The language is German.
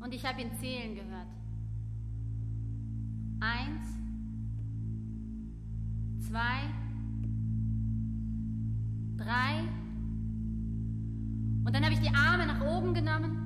und ich habe ihn zählen gehört. Eins, zwei, drei. Und dann habe ich die Arme nach oben genommen